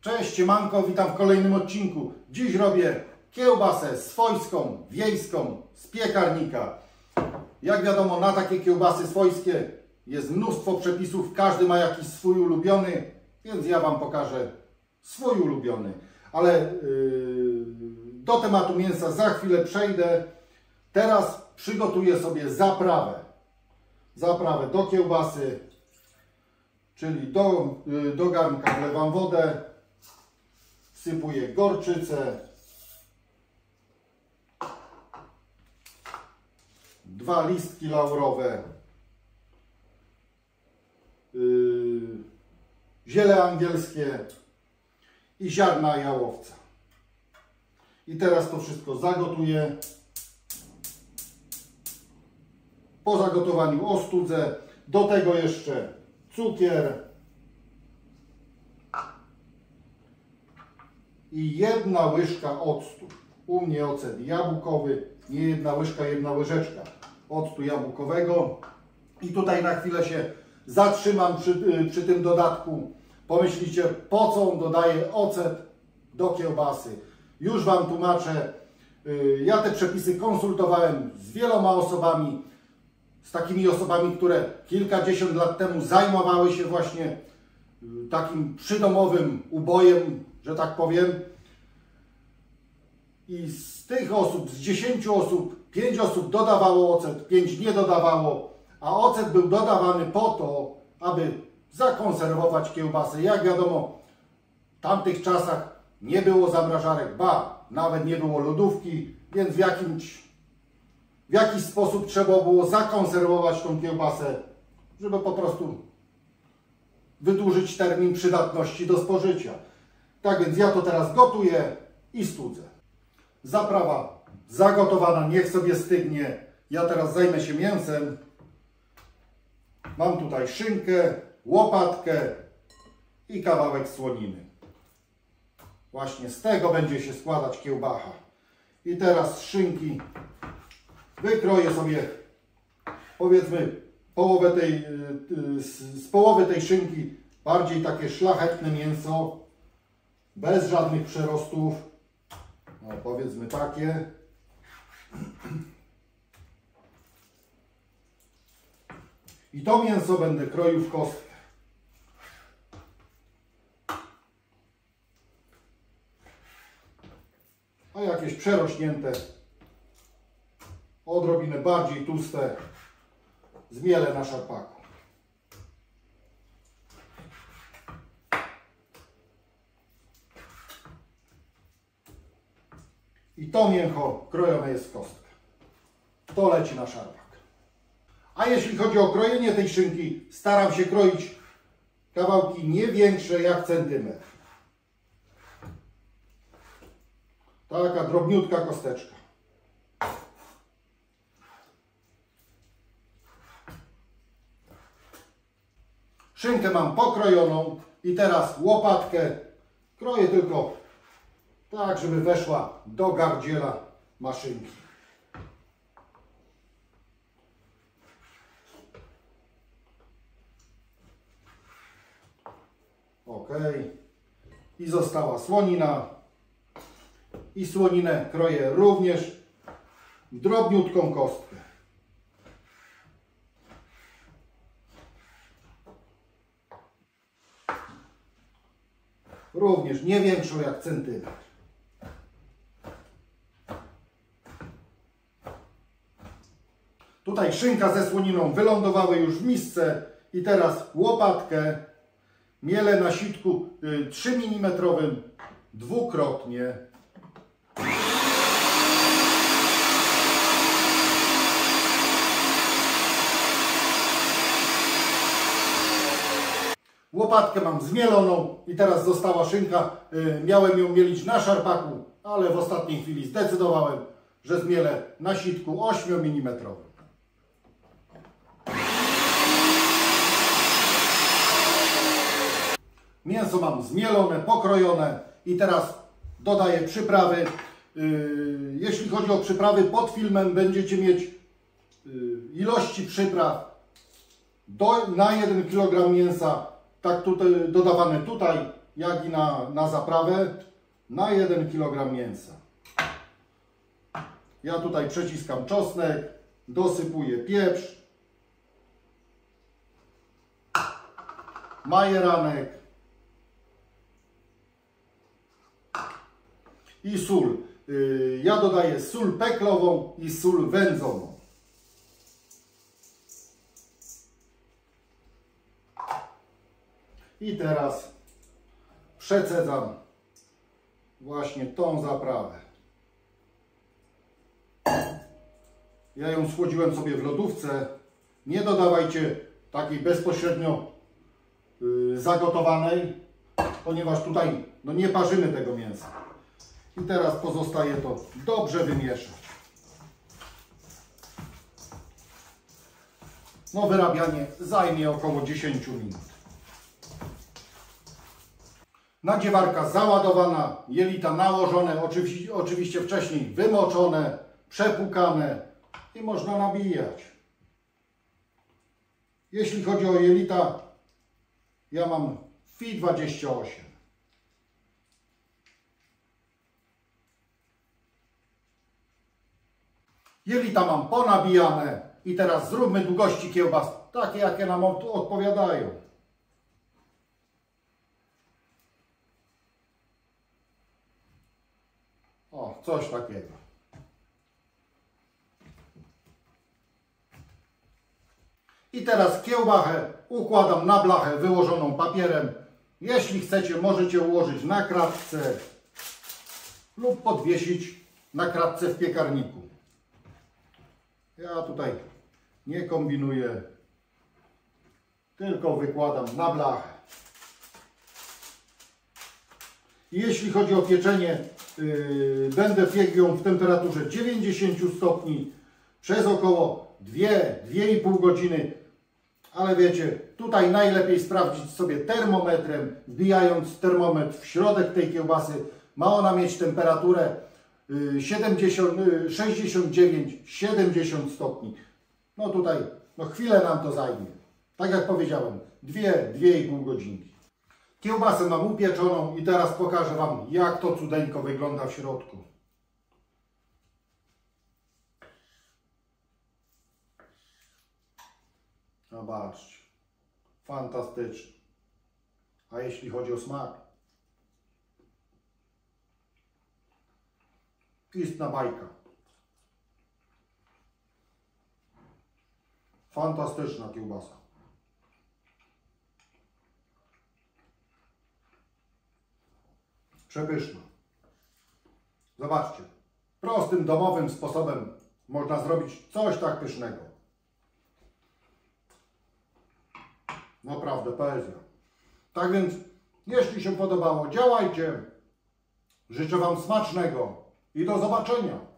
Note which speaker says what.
Speaker 1: Cześć, Siemanko, witam w kolejnym odcinku. Dziś robię kiełbasę swojską, wiejską, z piekarnika. Jak wiadomo, na takie kiełbasy swojskie jest mnóstwo przepisów, każdy ma jakiś swój ulubiony, więc ja Wam pokażę swój ulubiony. Ale yy, do tematu mięsa za chwilę przejdę. Teraz przygotuję sobie zaprawę. Zaprawę do kiełbasy, czyli do, yy, do garnka wlewam wodę, wsypuję gorczycę, dwa listki laurowe, yy, ziele angielskie i ziarna jałowca. I teraz to wszystko zagotuję. Po zagotowaniu ostudzę. Do tego jeszcze cukier. I jedna łyżka octu. U mnie ocet jabłkowy. Nie jedna łyżka, jedna łyżeczka octu jabłkowego. I tutaj na chwilę się zatrzymam przy, przy tym dodatku. Pomyślicie, po co on dodaje ocet do kiełbasy. Już Wam tłumaczę. Ja te przepisy konsultowałem z wieloma osobami, z takimi osobami, które kilkadziesiąt lat temu zajmowały się właśnie takim przydomowym ubojem, że tak powiem. I z tych osób, z 10 osób, 5 osób dodawało ocet, 5 nie dodawało, a ocet był dodawany po to, aby zakonserwować kiełbasę. Jak wiadomo, w tamtych czasach nie było zamrażarek, ba, nawet nie było lodówki, więc w jakimś, w jakiś sposób trzeba było zakonserwować tą kiełbasę, żeby po prostu wydłużyć termin przydatności do spożycia. Tak więc ja to teraz gotuję i studzę. Zaprawa zagotowana, niech sobie stygnie. Ja teraz zajmę się mięsem. Mam tutaj szynkę, łopatkę i kawałek słoniny. Właśnie z tego będzie się składać kiełbacha. I teraz z szynki wykroję sobie powiedzmy połowę tej, z połowy tej szynki bardziej takie szlachetne mięso bez żadnych przerostów. No powiedzmy takie. I to mięso będę kroił w kostkę. A jakieś przerośnięte, odrobinę bardziej tłuste, zmielę na szarpaku. I to mięcho krojone jest w kostkę. To leci na szarpak. A jeśli chodzi o krojenie tej szynki, staram się kroić kawałki nie większe jak centymetr. Taka drobniutka kosteczka. Szynkę mam pokrojoną i teraz łopatkę kroję tylko tak, żeby weszła do gardziela maszynki. Ok. I została słonina. I słoninę kroję również w drobniutką kostkę. Również nie większą jak centymetr. Tutaj szynka ze słoniną wylądowały już w misce i teraz łopatkę mielę na sitku 3 mm dwukrotnie. Łopatkę mam zmieloną i teraz została szynka. Miałem ją mielić na szarpaku, ale w ostatniej chwili zdecydowałem, że zmielę na sitku 8 mm. Mięso mam zmielone, pokrojone i teraz dodaję przyprawy. Jeśli chodzi o przyprawy, pod filmem będziecie mieć ilości przypraw do, na 1 kg mięsa, tak tutaj, dodawane tutaj jak i na, na zaprawę na 1 kg mięsa. Ja tutaj przeciskam czosnek, dosypuję pieprz, majeranek i sól. Yy, Ja dodaję sól peklową i sól wędzoną. I teraz przecedzam właśnie tą zaprawę. Ja ją schłodziłem sobie w lodówce. Nie dodawajcie takiej bezpośrednio yy, zagotowanej, ponieważ tutaj no nie parzymy tego mięsa. I teraz pozostaje to dobrze wymieszać. No wyrabianie zajmie około 10 minut. Nadziewarka załadowana, jelita nałożone, oczywiście, oczywiście wcześniej wymoczone, przepukane i można nabijać. Jeśli chodzi o jelita, ja mam FI28. Jelita mam ponabijane i teraz zróbmy długości kiełbas takie, jakie nam od- odpowiadają. O, coś takiego. I teraz kiełbachę układam na blachę wyłożoną papierem. Jeśli chcecie, możecie ułożyć na kratce lub podwiesić na kratce w piekarniku. Ja tutaj nie kombinuję, tylko wykładam na blachę. Jeśli chodzi o pieczenie, yy, będę piekł ją w temperaturze 90 stopni przez około 2-2,5 godziny. Ale wiecie, tutaj najlepiej sprawdzić sobie termometrem, wbijając termometr w środek tej kiełbasy. Ma ona mieć temperaturę 70, yy, 69-70 stopni. No tutaj, no chwilę nam to zajmie. Tak jak powiedziałem, 2-2,5 godzinki. Kiełbasę mam upieczoną i teraz pokażę Wam, jak to cudeńko wygląda w środku. Zobaczcie. Fantastycznie. A jeśli chodzi o smak? Istna bajka. Fantastyczna kiełbasa. Przepyszna. Zobaczcie. Prostym, domowym sposobem można zrobić coś tak pysznego. Naprawdę poezja. Tak więc, jeśli się podobało, działajcie. Życzę Wam smacznego i do zobaczenia.